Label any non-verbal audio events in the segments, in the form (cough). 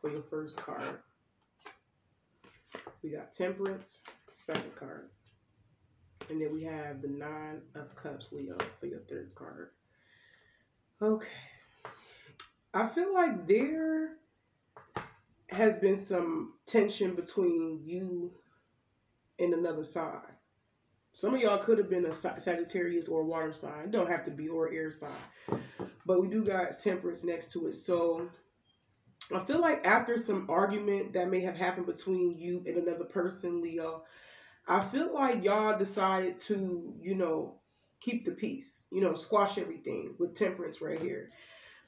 for your first card. We got Temperance, second card. And then we have the Nine of Cups, Leo, for your third card. Okay. I feel like there has been some tension between you and another sign. Some of y'all could have been a Sagittarius or a water sign. Don't have to be or air sign. But we do got temperance next to it. So I feel like after some argument that may have happened between you and another person, Leo, I feel like y'all decided to, you know, keep the peace, you know, squash everything with temperance right here.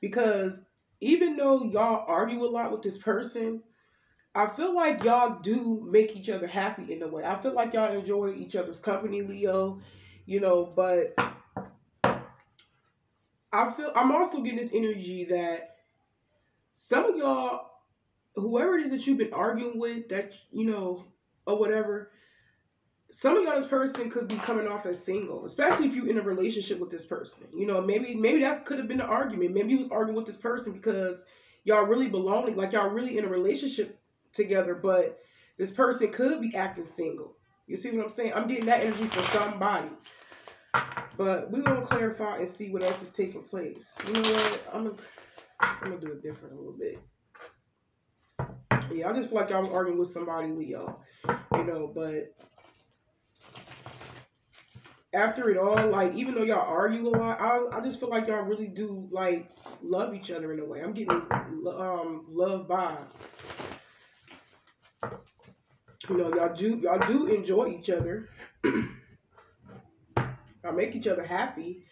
Because even though y'all argue a lot with this person, I feel like y'all do make each other happy in a way. I feel like y'all enjoy each other's company, Leo, you know, but I feel I'm also getting this energy that some of y'all, whoever it is that you've been arguing with, that you know, or whatever, some of y'all this person could be coming off as single, especially if you're in a relationship with this person. You know, maybe maybe that could have been the argument. Maybe you was arguing with this person because y'all really belong, like y'all really in a relationship together, but this person could be acting single. You see what I'm saying? I'm getting that energy for somebody. But we're gonna clarify and see what else is taking place. You know what? I'm gonna I'm gonna do it different a little bit. Yeah, I just feel like y'all was arguing with somebody, Leo. You know, but after it all, like even though y'all argue a lot, I I just feel like y'all really do like love each other in a way. I'm getting um love vibes. You know, y'all do y'all do enjoy each other. (clears throat) y'all make each other happy.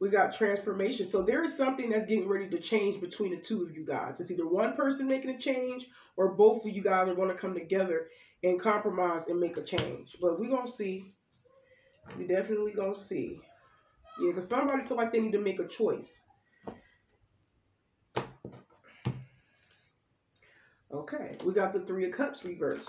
We got transformation. So there is something that's getting ready to change between the two of you guys. It's either one person making a change or both of you guys are going to come together and compromise and make a change. But we're going to see. We definitely going to see. Yeah, because somebody feel like they need to make a choice. Okay, we got the Three of Cups reverse.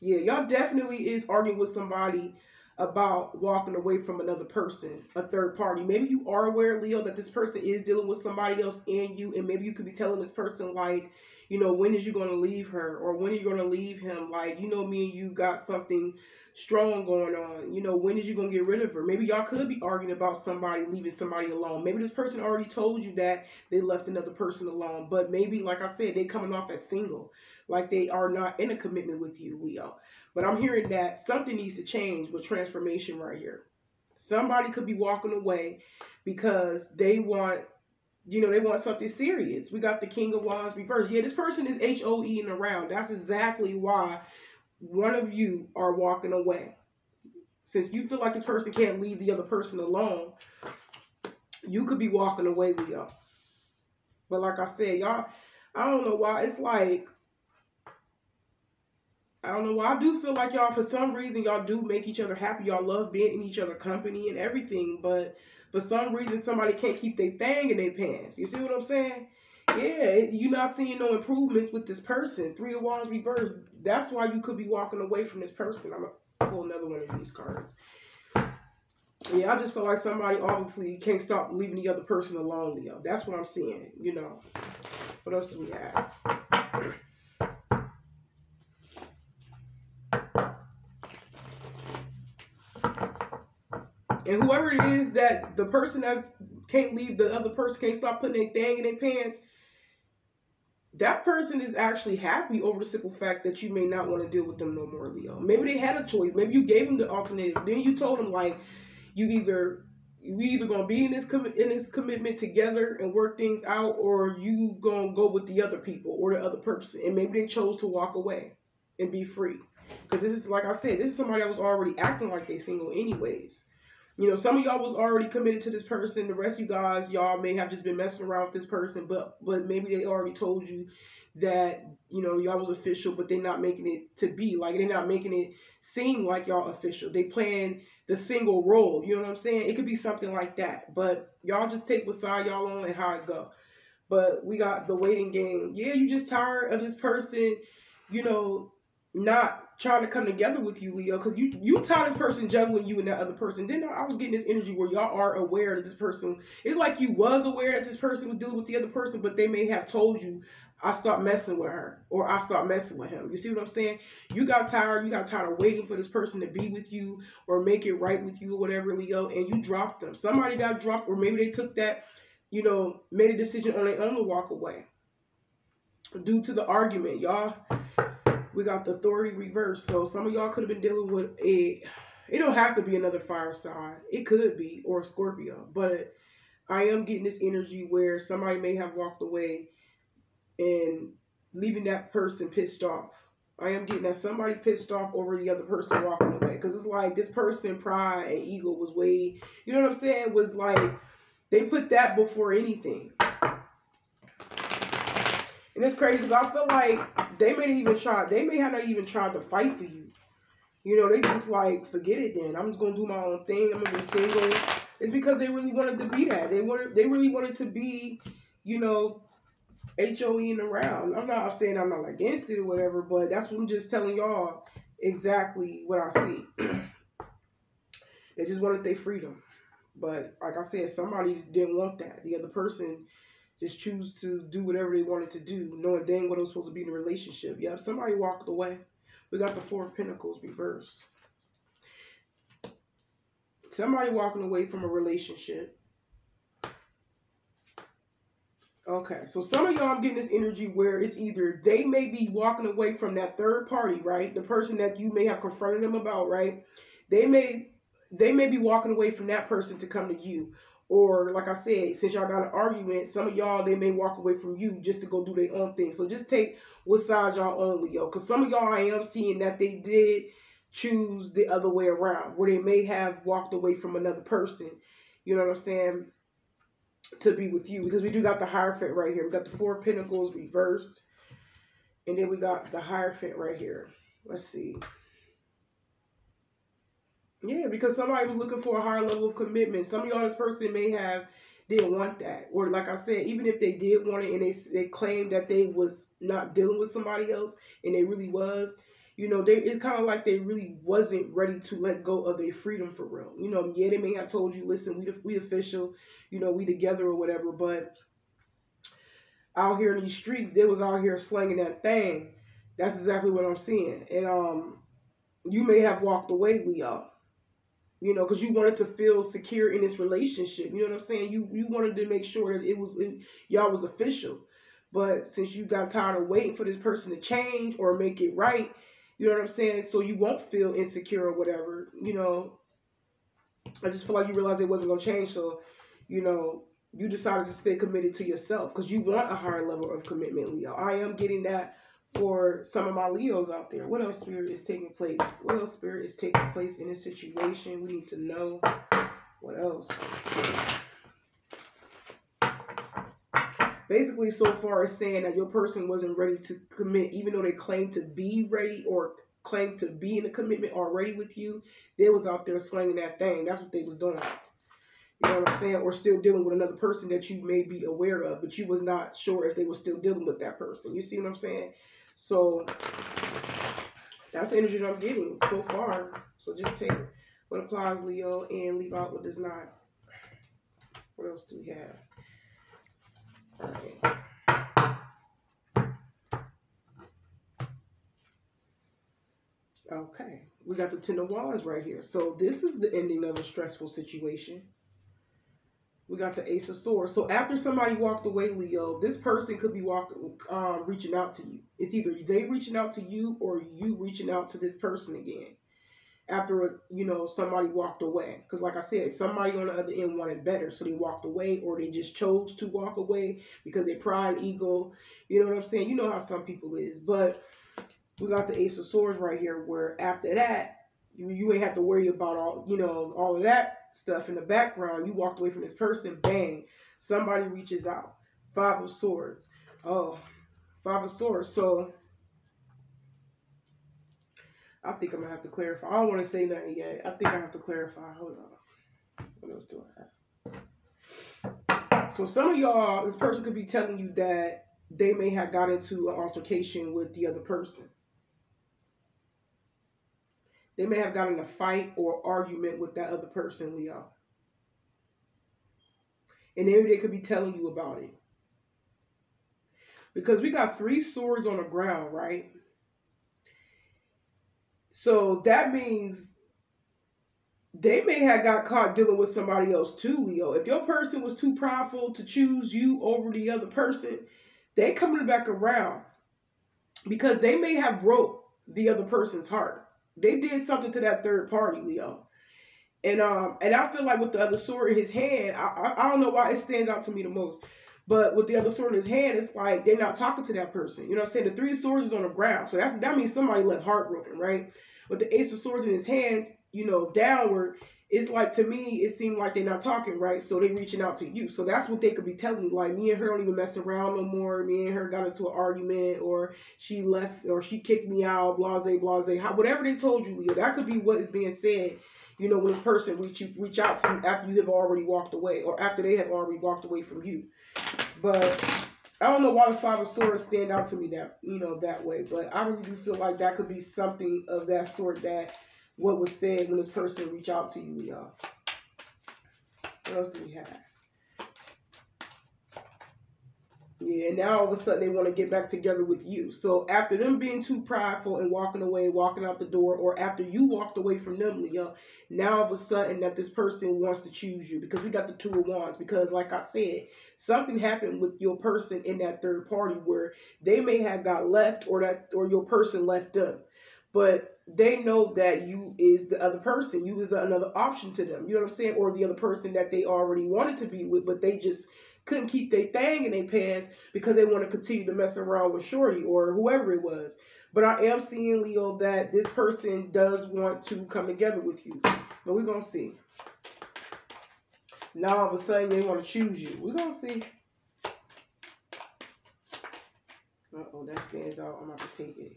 Yeah, y'all definitely is arguing with somebody about walking away from another person, a third party. Maybe you are aware, Leo, that this person is dealing with somebody else and you, and maybe you could be telling this person, like, you know, when is you going to leave her, or when are you going to leave him? Like, you know, me and you got something strong going on. You know, when is you going to get rid of her? Maybe y'all could be arguing about somebody leaving somebody alone. Maybe this person already told you that they left another person alone, but maybe, like I said, they coming off as single, like they are not in a commitment with you, Leo. But I'm hearing that something needs to change with transformation right here. Somebody could be walking away because they want, you know, they want something serious. We got the King of Wands reversed. Yeah, this person is H O E and around. That's exactly why one of you are walking away. Since you feel like this person can't leave the other person alone, you could be walking away, with y'all. But like I said, y'all, I don't know why. It's like I don't know why. I do feel like y'all, for some reason, y'all do make each other happy. Y'all love being in each other company and everything. But for some reason, somebody can't keep their thing in their pants. You see what I'm saying? Yeah, you're not seeing no improvements with this person. Three of Wands reversed. That's why you could be walking away from this person. I'm to pull another one of these cards. Yeah, I just feel like somebody obviously can't stop leaving the other person alone, Leo. That's what I'm seeing, you know. What else do we have? And whoever it is that the person that can't leave the other person can't stop putting their thing in their pants, that person is actually happy over the simple fact that you may not want to deal with them no more, Leo. Maybe they had a choice. Maybe you gave them the alternative. Then you told them like you either we either gonna be in this com- in this commitment together and work things out, or you gonna go with the other people or the other person. And maybe they chose to walk away and be free. Because this is like I said, this is somebody that was already acting like they single anyways. You know, some of y'all was already committed to this person. The rest of you guys, y'all may have just been messing around with this person, but but maybe they already told you that you know y'all was official, but they're not making it to be like they're not making it seem like y'all official. They playing the single role. You know what I'm saying? It could be something like that, but y'all just take what side y'all on and how it go. But we got the waiting game. Yeah, you just tired of this person. You know, not trying to come together with you, Leo, because you you taught this person juggling you and that other person. Then I was getting this energy where y'all are aware that this person. It's like you was aware that this person was dealing with the other person, but they may have told you I stopped messing with her or I stopped messing with him. You see what I'm saying? You got tired, you got tired of waiting for this person to be with you or make it right with you or whatever, Leo, and you dropped them. Somebody got dropped or maybe they took that, you know, made a decision on their own to walk away. Due to the argument, y'all, we got the authority reversed. So some of y'all could have been dealing with a it don't have to be another fire sign. It could be or Scorpio, but I am getting this energy where somebody may have walked away and leaving that person pissed off. I am getting that somebody pissed off over the other person walking away because it's like this person pride and ego was way, you know what I'm saying? Was like they put that before anything. And it's crazy because I feel like they may even try, they may have not even tried to fight for you. You know, they just like forget it. Then I'm just gonna do my own thing. I'm gonna be single. It's because they really wanted to be that. They wanted. They really wanted to be. You know, HOEing around. I'm not saying I'm not against it or whatever, but that's what I'm just telling y'all exactly what I see. (clears throat) they just wanted their freedom. But like I said, somebody didn't want that. The other person just choose to do whatever they wanted to do, knowing dang what was supposed to be in a relationship. Yeah, somebody walked away. We got the Four of Pentacles reversed. Somebody walking away from a relationship. Okay, so some of y'all, I'm getting this energy where it's either they may be walking away from that third party, right? The person that you may have confronted them about, right? They may they may be walking away from that person to come to you. Or like I said, since y'all got an argument, some of y'all they may walk away from you just to go do their own thing. So just take what side y'all on, Leo. Because some of y'all I am seeing that they did choose the other way around, where they may have walked away from another person. You know what I'm saying? To be with you. Because we do got the Hierophant right here. We got the Four Pentacles reversed. And then we got the Hierophant right here. Let's see. Yeah, because somebody was looking for a higher level of commitment. Some of y'all, this person may have didn't want that, or like I said, even if they did want it and they they claimed that they was not dealing with somebody else and they really was, you know, they it's kind of like they really wasn't ready to let go of their freedom for real. You know, yeah, they may have told you, listen, we we official, you know, we together or whatever, but out here in these streets, they was out here slanging that thing. That's exactly what I'm seeing, and um, you may have walked away, Leo you know, because you wanted to feel secure in this relationship. You know what I'm saying? You you wanted to make sure that it was it, y'all was official. But since you got tired of waiting for this person to change or make it right, you know what I'm saying? So you won't feel insecure or whatever. You know, I just feel like you realized it wasn't gonna change. So, you know, you decided to stay committed to yourself because you want a higher level of commitment, Leo. I am getting that for some of my Leos out there. What else spirit is taking place? What else spirit is taking place in this situation? We need to know. What else? Basically, so far it's saying that your person wasn't ready to commit, even though they claimed to be ready or claimed to be in a commitment already with you. They was out there slinging that thing. That's what they was doing. You know what I'm saying? Or still dealing with another person that you may be aware of, but you was not sure if they were still dealing with that person. You see what I'm saying? So that's the energy that I'm getting so far. So just take what applies, Leo, and leave out what does not. What else do we have? Okay, we got the Ten of Wands right here. So this is the ending of a stressful situation we got the Ace of Swords. So after somebody walked away, Leo, this person could be walking, um, reaching out to you. It's either they reaching out to you or you reaching out to this person again. After you know somebody walked away, because like I said, somebody on the other end wanted better, so they walked away, or they just chose to walk away because their pride, ego. You know what I'm saying? You know how some people is, but we got the Ace of Swords right here, where after that, you you ain't have to worry about all you know all of that stuff in the background. You walked away from this person, bang, somebody reaches out. Five of Swords. Oh, Five of Swords. So I think I'm gonna have to clarify. I don't want to say nothing yet. I think I have to clarify. Hold on. What else do I have? So some of y'all, this person could be telling you that they may have got into an altercation with the other person. They may have gotten a fight or argument with that other person, Leo. And maybe they could be telling you about it. Because we got three swords on the ground, right? So that means they may have got caught dealing with somebody else too, Leo. If your person was too prideful to choose you over the other person, they coming back around because they may have broke the other person's heart. They did something to that third party, Leo. And um and I feel like with the other sword in his hand, I, I, I don't know why it stands out to me the most. But with the other sword in his hand, it's like they're not talking to that person. You know what I'm saying? The three swords is on the ground. So that's that means somebody left heartbroken, right? With the ace of swords in his hand, you know, downward, it's like to me, it seemed like they're not talking, right? So they're reaching out to you. So that's what they could be telling you. Like me and her don't even mess around no more. Me and her got into an argument, or she left, or she kicked me out. Blase, blase. How, whatever they told you, that could be what is being said. You know, when a person reach you, reach out to you after you have already walked away, or after they have already walked away from you. But I don't know why the five of swords stand out to me that you know that way, but I really do feel like that could be something of that sort that what was said when this person reached out to you, y'all. What else do we have? Yeah, and now all of a sudden they want to get back together with you. So after them being too prideful and walking away, walking out the door, or after you walked away from them, Leo, now all of a sudden that this person wants to choose you because we got the two of wands. Because like I said, something happened with your person in that third party where they may have got left or that or your person left them. But they know that you is the other person. You is another option to them. You know what I'm saying? Or the other person that they already wanted to be with, but they just couldn't keep their thing in their pants because they want to continue to mess around with Shorty or whoever it was. But I am seeing, Leo, that this person does want to come together with you. But we're going to see. Now all of a sudden they want to choose you. We're going to see. Uh-oh, that stands out. I'm going to take it.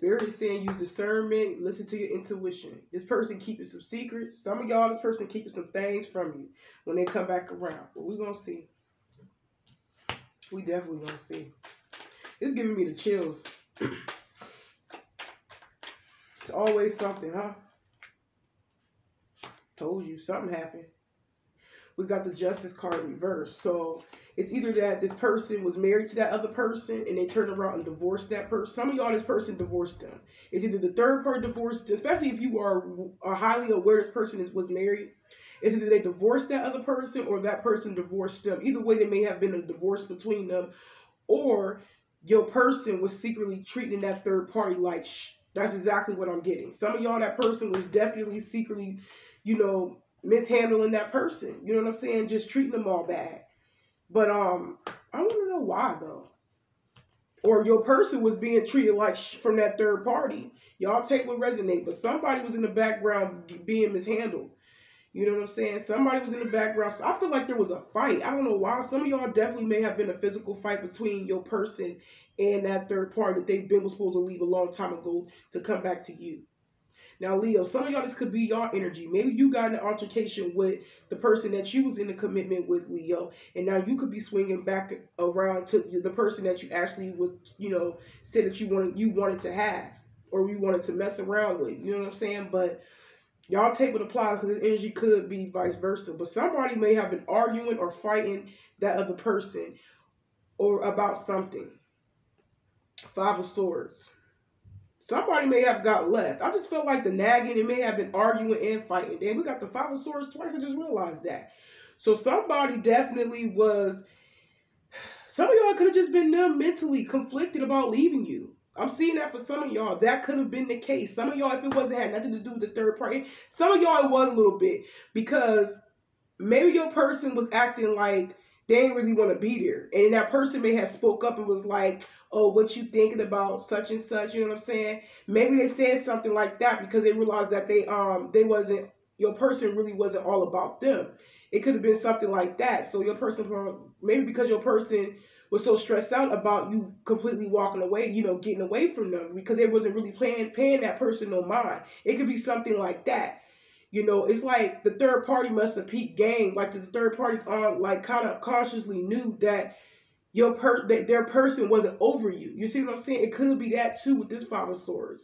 Spirit is saying use discernment, listen to your intuition. This person keeping some secrets. Some of y'all, this person keeping some things from you when they come back around. But we're gonna see. We definitely gonna see. It's giving me the chills. (clears throat) it's always something, huh? Told you something happened. We got the justice card reversed. So it's either that this person was married to that other person and they turned around and divorced that person. Some of y'all, this person divorced them. It's either the third party divorced, especially if you are, are highly aware this person is was married. It's either they divorced that other person or that person divorced them. Either way, there may have been a divorce between them, or your person was secretly treating that third party like shh. That's exactly what I'm getting. Some of y'all, that person was definitely secretly, you know, mishandling that person. You know what I'm saying? Just treating them all bad. But um, I want to know why though. Or your person was being treated like from that third party. Y'all take what resonate, but somebody was in the background being mishandled. You know what I'm saying? Somebody was in the background. So I feel like there was a fight. I don't know why. Some of y'all definitely may have been a physical fight between your person and that third party that they've been was supposed to leave a long time ago to come back to you. Now, Leo, some of y'all, this could be your energy. Maybe you got an altercation with the person that you was in a commitment with, Leo, and now you could be swinging back around to the person that you actually was, you know, said that you wanted you wanted to have or you wanted to mess around with. You know what I'm saying? But y'all take what applies because this energy could be vice versa. But somebody may have been arguing or fighting that other person or about something. Five of Swords. Somebody may have got left. I just felt like the nagging, it may have been arguing and fighting. Then we got the five of swords twice. I just realized that. So somebody definitely was. Some of y'all could have just been mentally conflicted about leaving you. I'm seeing that for some of y'all. That could have been the case. Some of y'all, if it wasn't had nothing to do with the third party, some of y'all it was a little bit because maybe your person was acting like they didn't really want to be there, and that person may have spoke up and was like, oh, what you thinking about such and such, you know what I'm saying? Maybe they said something like that because they realized that they um they wasn't your person really wasn't all about them. It could have been something like that. So your person maybe because your person was so stressed out about you completely walking away, you know, getting away from them because they wasn't really paying paying that person no mind. It could be something like that. You know, it's like the third party must have peaked game. Like the third party, um, like kind of consciously knew that your per that their person wasn't over you. You see what I'm saying? It could be that too with this five of swords.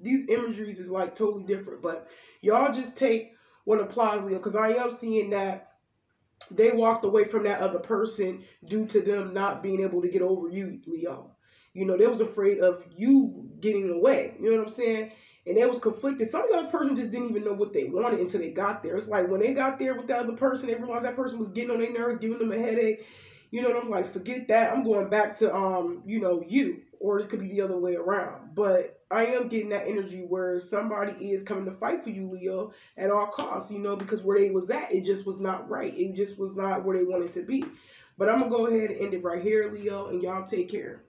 These imageries is like totally different, but y'all just take what applies, Leo, because I am seeing that they walked away from that other person due to them not being able to get over you, Leo. You know, they was afraid of you getting away. You know what I'm saying? And they was conflicted. Some of those person just didn't even know what they wanted until they got there. It's like when they got there with the other person, they realized that person was getting on their nerves, giving them a headache. You know, what I'm like, forget that. I'm going back to um, you know, you. Or it could be the other way around. But I am getting that energy where somebody is coming to fight for you, Leo, at all costs, you know, because where they was at, it just was not right. It just was not where they wanted to be. But I'm gonna go ahead and end it right here, Leo, and y'all take care.